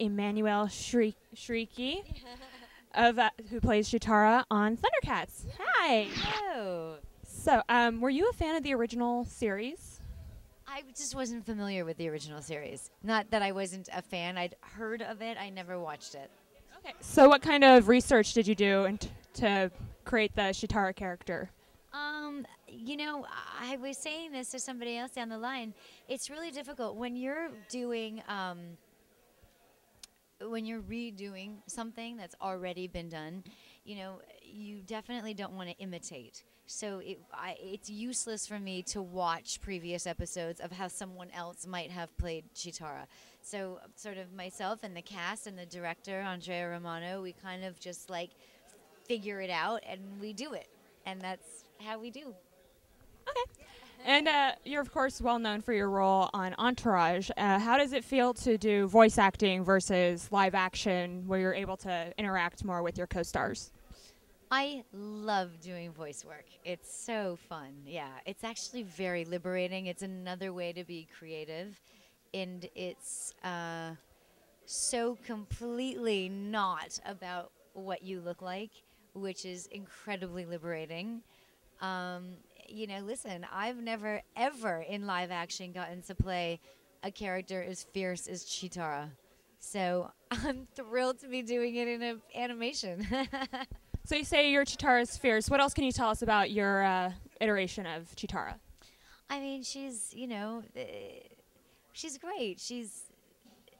Emmanuelle Shri- Chriqui, of uh, who plays Cheetara on Thundercats. Hi. Hello. So, um, were you a fan of the original series? I just wasn't familiar with the original series. Not that I wasn't a fan. I'd heard of it. I never watched it. Okay. So, what kind of research did you do t- to create the Cheetara character? Um, you know, I was saying this to somebody else down the line. It's really difficult when you're doing, um, when you're redoing something that's already been done. You know, you definitely don't want to imitate. So it, I, it's useless for me to watch previous episodes of how someone else might have played Cheetara. So, sort of myself and the cast and the director Andrea Romano, we kind of just like figure it out and we do it, and that's how we do. Okay. And uh, you're, of course, well known for your role on Entourage. Uh, how does it feel to do voice acting versus live action where you're able to interact more with your co stars? I love doing voice work. It's so fun. Yeah, it's actually very liberating. It's another way to be creative, and it's uh, so completely not about what you look like, which is incredibly liberating. Um, you know, listen, I've never ever in live action gotten to play a character as fierce as Cheetara. So I'm thrilled to be doing it in an animation. So you say your Cheetara is fierce. What else can you tell us about your uh, iteration of Cheetara? I mean, she's you know, uh, she's great. She's,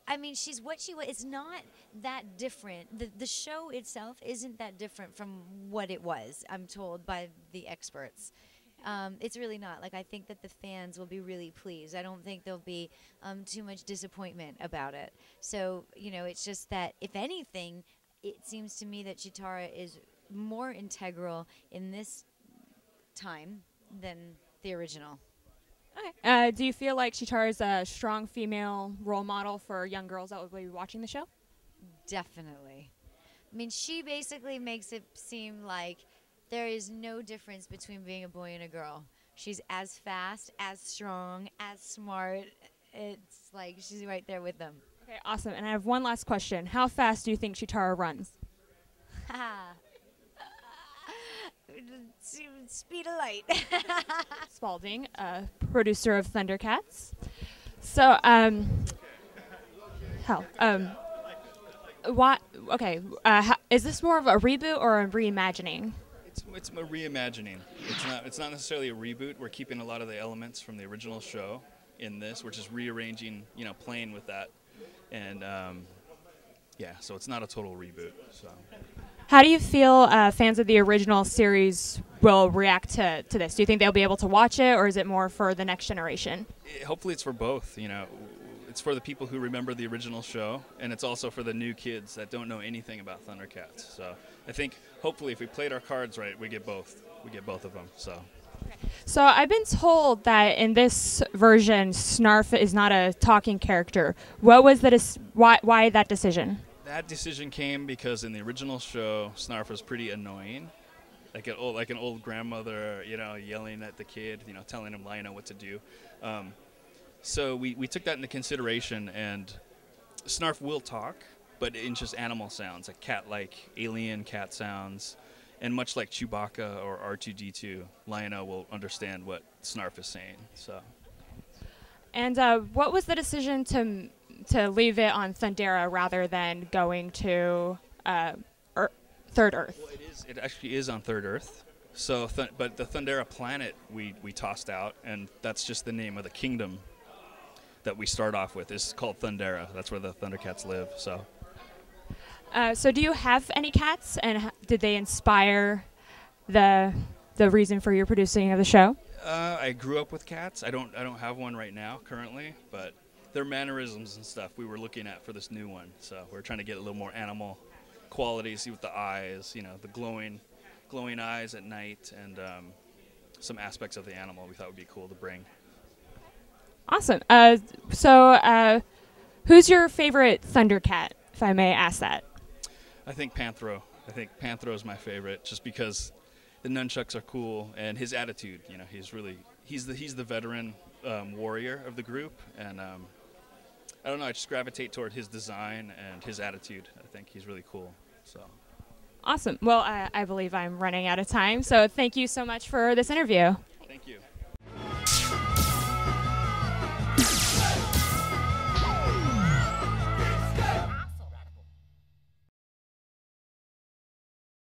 I mean, she's what she was. It's not that different. The the show itself isn't that different from what it was. I'm told by the experts. Um, it's really not. Like I think that the fans will be really pleased. I don't think there'll be um, too much disappointment about it. So you know, it's just that if anything, it seems to me that Cheetara is more integral in this time than the original. Okay. Uh, do you feel like Cheetara is a strong female role model for young girls that will be watching the show? Definitely. I mean, she basically makes it seem like there is no difference between being a boy and a girl. She's as fast, as strong, as smart. It's like she's right there with them. Okay, awesome. And I have one last question. How fast do you think Cheetara runs? Speed of light. Spaulding, uh, producer of Thundercats. So, um, hell, um, what? Okay, uh, ha- is this more of a reboot or a reimagining? It's, a reimagining. It's not. It's not necessarily a reboot. We're keeping a lot of the elements from the original show in this. We're just rearranging. You know, playing with that, and um, yeah. So it's not a total reboot. So. How do you feel uh, fans of the original series will react to, to this? Do you think they'll be able to watch it, or is it more for the next generation? Eh, Hopefully, it's for both. You know, it's for the people who remember the original show, and it's also for the new kids that don't know anything about Thundercats. So I think hopefully, if we played our cards right, we get both. We get both of them. So. So I've been told that in this version, Snarf is not a talking character. What was that? Why why that decision? That decision came because in the original show, Snarf was pretty annoying, like an old, like an old grandmother, you know, yelling at the kid, you know, telling him Lion-O what to do. Um, so we, we took that into consideration, and Snarf will talk, but in just animal sounds, like cat-like alien cat sounds, and much like Chewbacca or R2D2, Lion-O will understand what Snarf is saying. So. And uh, what was the decision to to leave it on Thundera rather than going to uh, Third Earth? Well, it is. It actually is on Third Earth. So, th- but the Thundera planet we we tossed out, and that's just the name of the kingdom that we start off with. is called Thundera. That's where the Thundercats live. So, Uh, so do you have any cats, and did they inspire the the reason for your producing of the show? uh, I grew up with cats. I don't I don't have one right now currently, but their mannerisms and stuff we were looking at for this new one. So we're trying to get a little more animal qualities, see with the eyes, you know, the glowing glowing eyes at night, and um, some aspects of the animal we thought would be cool to bring. Awesome. Uh, so, uh, who's your favorite Thundercat, if I may ask that? I think Panthro. I think Panthro is my favorite, just because the nunchucks are cool and his attitude. You know, he's really he's the he's the veteran um, warrior of the group, and um, I don't know. I just gravitate toward his design and his attitude. I think he's really cool. So Awesome. Well, I, I believe I'm running out of time, so thank you so much for this interview.